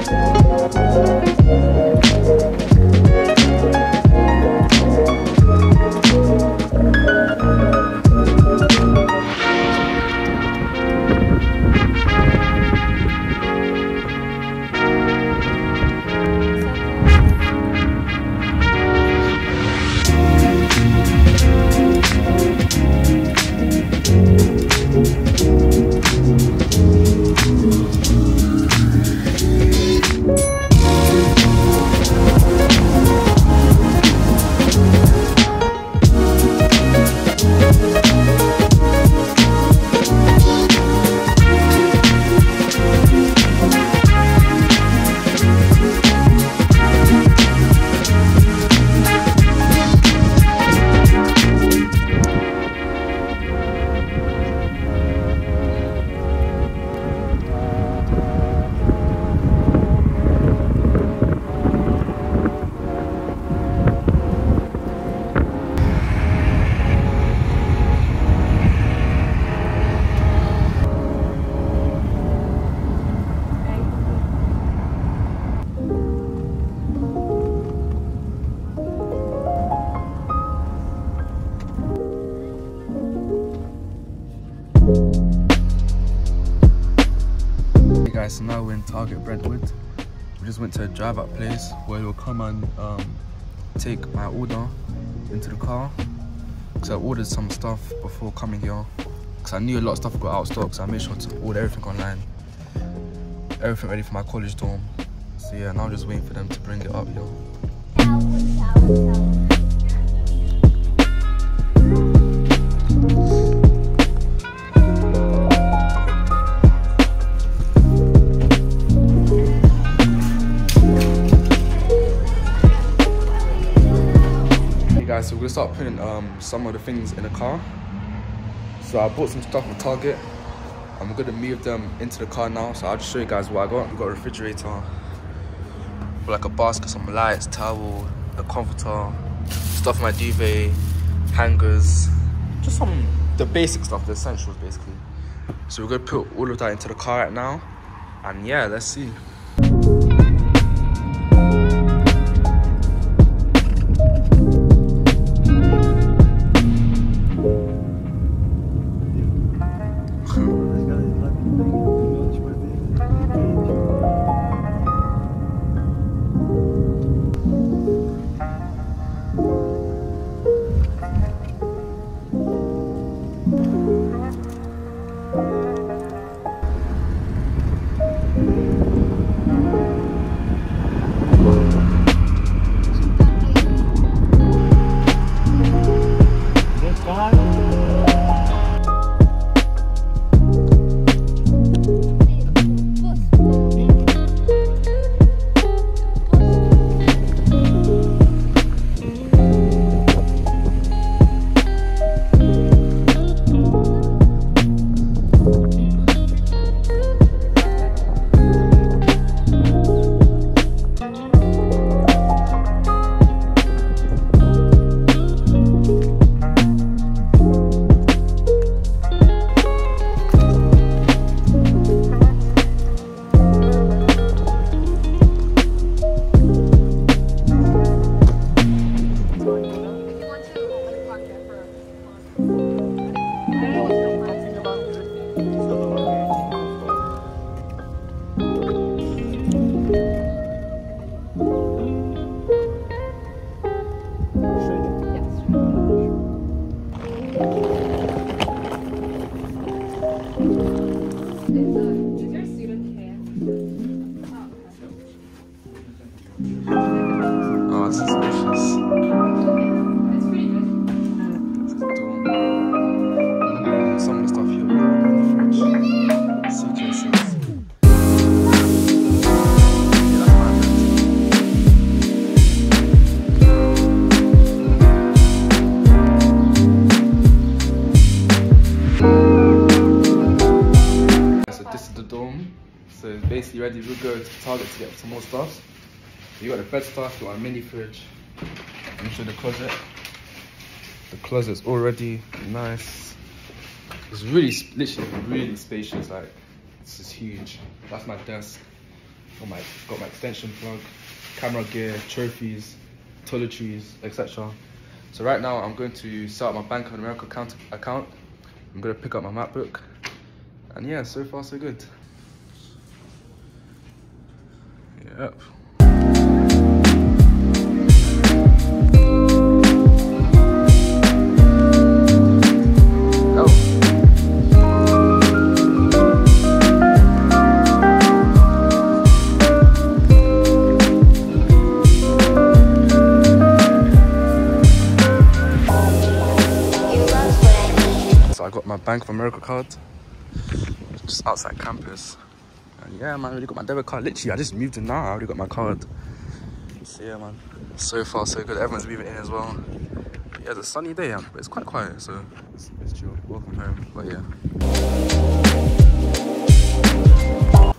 Hey guys, so now we're in Target Brentwood. We just went to a drive-up place where you'll come and um, take my order into the car. Cause I ordered some stuff before coming here. Cause I knew a lot of stuff got out of stock, so I made sure to order everything online. Everything ready for my college dorm. So yeah, now I'm just waiting for them to bring it up here. So we're gonna start putting um, some of the things in the car. So I bought some stuff from Target. I'm gonna move them into the car now. So I'll just show you guys what I got. We got a refrigerator, like a basket, some lights, towel, a comforter, stuff for my duvet, hangers, just some the basic stuff, the essentials basically. So we're gonna put all of that into the car right now, and yeah, let's see. Ready, we'll go to Target to get some more stuff. You got the bed stuff, you got a mini fridge. Show you the closet. The closet's already nice. It's really, literally really spacious. Like, this is huge. That's my desk. Got my, got my extension plug, camera gear, trophies, toiletries, etc. So right now I'm going to set up my Bank of America account. account. I'm gonna pick up my MacBook. And yeah, so far so good. Yep. Oh. So I got my Bank of America card just outside campus. Yeah, man, I already got my debit card. Literally, I just moved in now. I already got my card. So yeah, man. So far, so good. Everyone's moving in as well. But yeah, it's a sunny day, yeah, but it's quite quiet, so it's, it's chill. Welcome home. But yeah.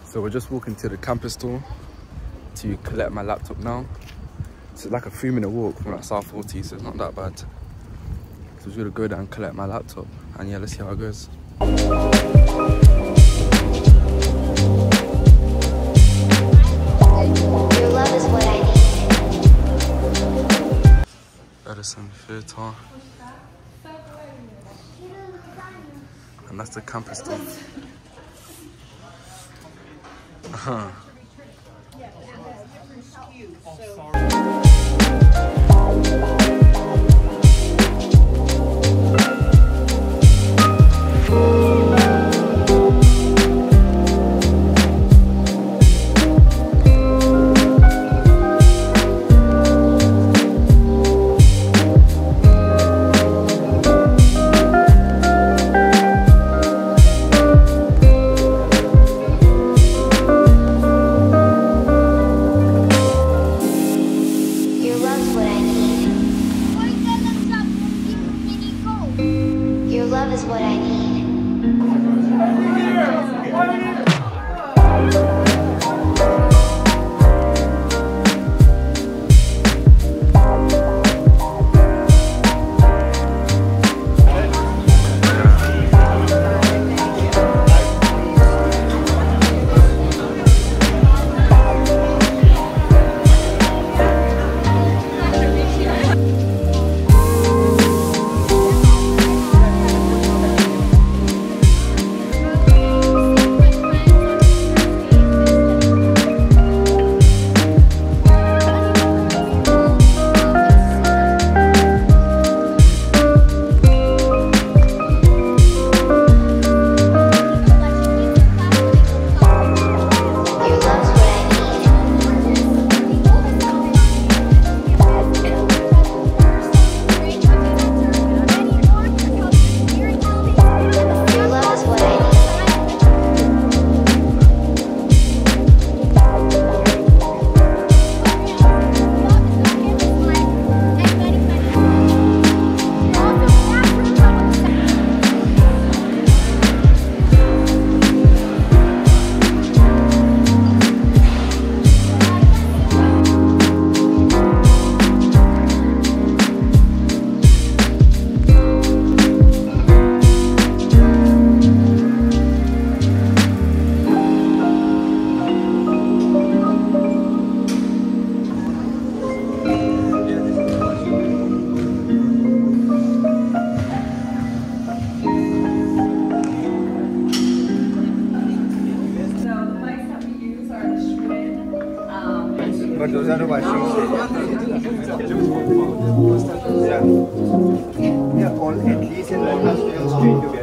So we're just walking to the campus store to collect my laptop now. It's like a three minute walk from like South 40, so it's not that bad. So we're gonna go there and collect my laptop. And yeah, let's see how it goes. Edison Theatre. And that's the campus store. Uh-huh. Your But those are the washing Yeah. Yeah, all at least in one We have any history?